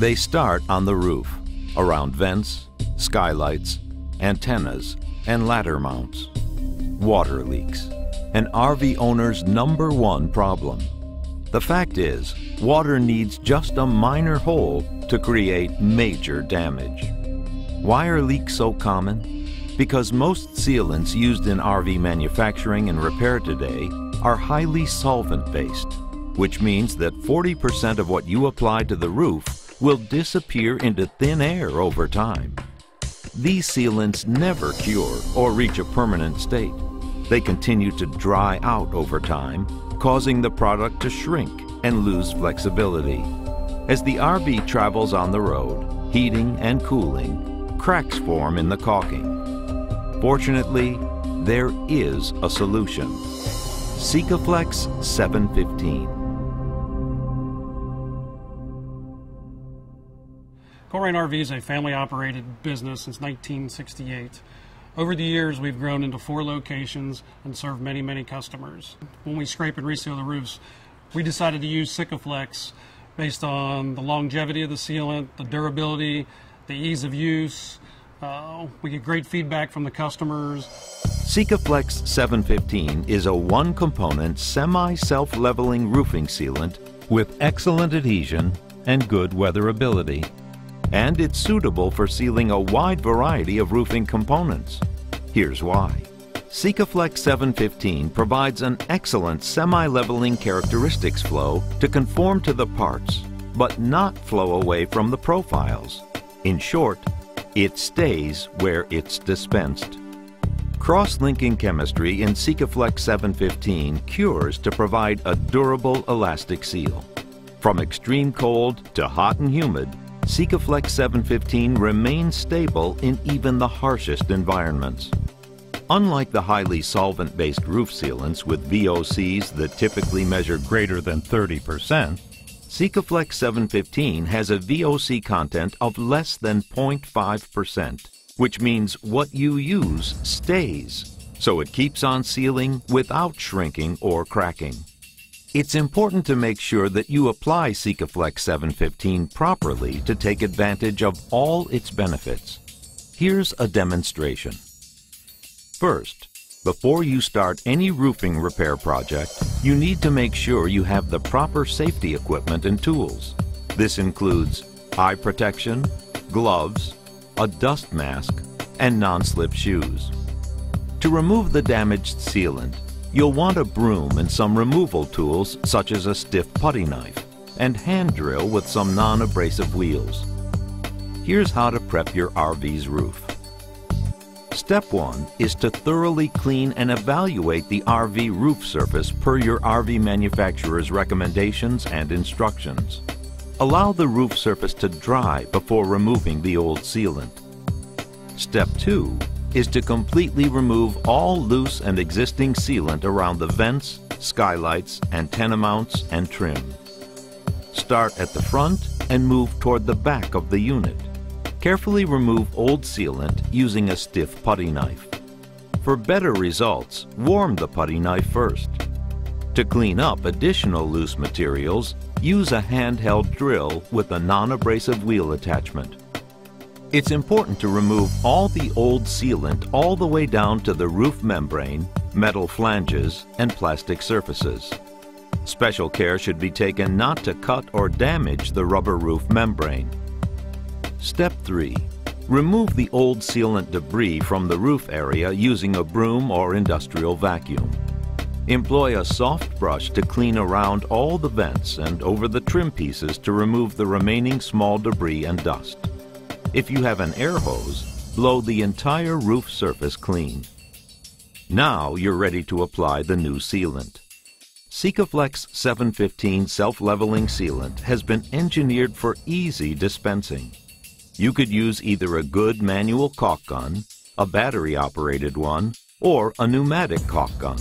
They start on the roof, around vents, skylights, antennas, and ladder mounts. Water leaks, an RV owner's number one problem. The fact is, water needs just a minor hole to create major damage. Why are leaks so common? Because most sealants used in RV manufacturing and repair today are highly solvent-based, which means that 40% of what you apply to the roof will disappear into thin air over time. These sealants never cure or reach a permanent state. They continue to dry out over time, causing the product to shrink and lose flexibility. As the RV travels on the road, heating and cooling, cracks form in the caulking. Fortunately, there is a solution. Sikaflex 715. Colerain RV is a family operated business since 1968. Over the years, we've grown into four locations and served many, many customers. When we scrape and reseal the roofs, we decided to use Sikaflex based on the longevity of the sealant, the durability, the ease of use. Uh, we get great feedback from the customers. Sikaflex 715 is a one-component semi-self-leveling roofing sealant with excellent adhesion and good weatherability. And it's suitable for sealing a wide variety of roofing components. Here's why. Sikaflex 715 provides an excellent semi-leveling characteristics flow to conform to the parts, but not flow away from the profiles. In short, it stays where it's dispensed. Cross-linking chemistry in Sikaflex 715 cures to provide a durable elastic seal. From extreme cold to hot and humid, Sikaflex 715 remains stable in even the harshest environments. Unlike the highly solvent-based roof sealants with VOCs that typically measure greater than 30%, Sikaflex 715 has a VOC content of less than 0.5%, which means what you use stays, so it keeps on sealing without shrinking or cracking. It's important to make sure that you apply Sikaflex 715 properly to take advantage of all its benefits. Here's a demonstration. First, before you start any roofing repair project, you need to make sure you have the proper safety equipment and tools. This includes eye protection, gloves, a dust mask, and non-slip shoes. To remove the damaged sealant, you'll want a broom and some removal tools such as a stiff putty knife and hand drill with some non-abrasive wheels. Here's how to prep your RV's roof. Step 1 is to thoroughly clean and evaluate the RV roof surface per your RV manufacturer's recommendations and instructions. Allow the roof surface to dry before removing the old sealant. Step 2 is to completely remove all loose and existing sealant around the vents, skylights, antenna mounts, and trim. Start at the front and move toward the back of the unit. Carefully remove old sealant using a stiff putty knife. For better results, warm the putty knife first. To clean up additional loose materials, use a handheld drill with a non-abrasive wheel attachment. It's important to remove all the old sealant all the way down to the roof membrane, metal flanges, and plastic surfaces. Special care should be taken not to cut or damage the rubber roof membrane. Step 3. Remove the old sealant debris from the roof area using a broom or industrial vacuum. Employ a soft brush to clean around all the vents and over the trim pieces to remove the remaining small debris and dust. If you have an air hose, blow the entire roof surface clean. Now you're ready to apply the new sealant. Sikaflex 715 self-leveling sealant has been engineered for easy dispensing. You could use either a good manual caulk gun, a battery-operated one, or a pneumatic caulk gun.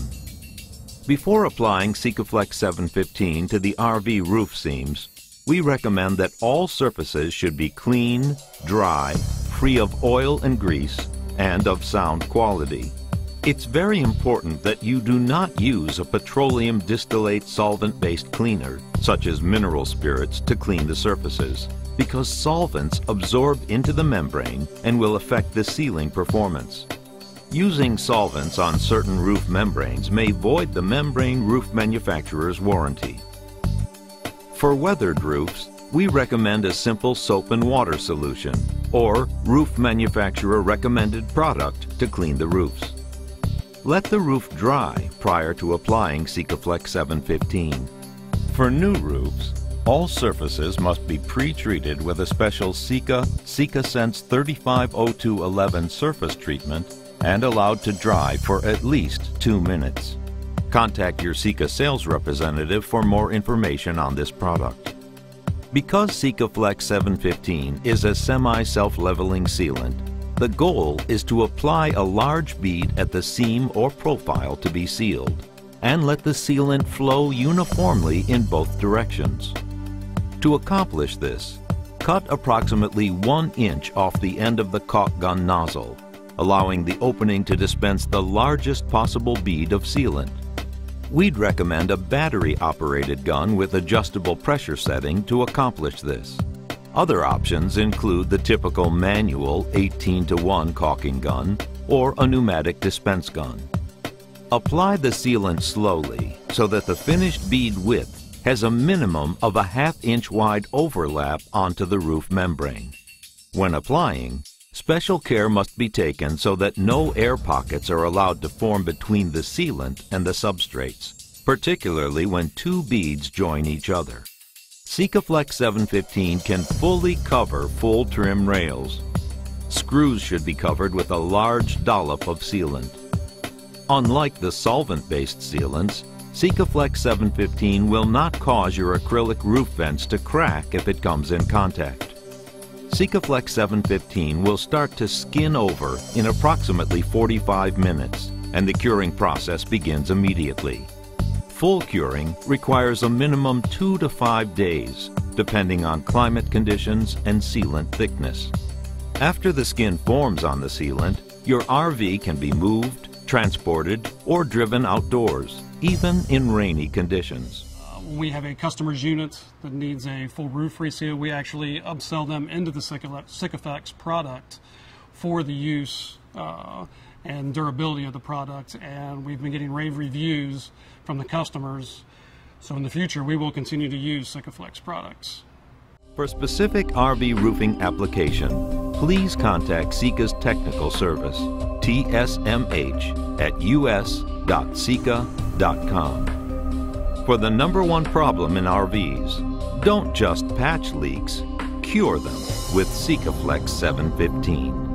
Before applying Sikaflex 715 to the RV roof seams, we recommend that all surfaces should be clean, dry, free of oil and grease, and of sound quality. It's very important that you do not use a petroleum distillate solvent-based cleaner, such as mineral spirits, to clean the surfaces. because solvents absorb into the membrane and will affect the sealing performance. Using solvents on certain roof membranes may void the membrane roof manufacturer's warranty. For weathered roofs, we recommend a simple soap and water solution or roof manufacturer recommended product to clean the roofs. Let the roof dry prior to applying Sikaflex 715. For new roofs, all surfaces must be pre-treated with a special Sika SikaSense 350211 surface treatment and allowed to dry for at least two minutes. Contact your Sika sales representative for more information on this product. Because Sikaflex 715 is a semi-self-leveling sealant, the goal is to apply a large bead at the seam or profile to be sealed and let the sealant flow uniformly in both directions. To accomplish this, cut approximately one inch off the end of the caulk gun nozzle allowing the opening to dispense the largest possible bead of sealant. We'd recommend a battery-operated gun with adjustable pressure setting to accomplish this. Other options include the typical manual 18 to 1 caulking gun or a pneumatic dispense gun. Apply the sealant slowly so that the finished bead width has a minimum of a half inch wide overlap onto the roof membrane. When applying, Special care must be taken so that no air pockets are allowed to form between the sealant and the substrates, particularly when two beads join each other. Sikaflex 715 can fully cover full trim rails. Screws should be covered with a large dollop of sealant. Unlike the solvent-based sealants, Sikaflex 715 will not cause your acrylic roof vents to crack if it comes in contact. Sikaflex 715 will start to skin over in approximately 45 minutes, and the curing process begins immediately. Full curing requires a minimum two to five days, depending on climate conditions and sealant thickness. After the skin forms on the sealant, your RV can be moved, transported, or driven outdoors, even in rainy conditions we have a customer's unit that needs a full roof reseal, we actually upsell them into the Sikaflex product for the use uh, and durability of the product. And we've been getting rave reviews from the customers. So in the future, we will continue to use Sikaflex products. For specific RV roofing application, please contact Sika's technical service, tsmh at us.sika.com. For the number one problem in RVs, don't just patch leaks, cure them with Sikaflex 715.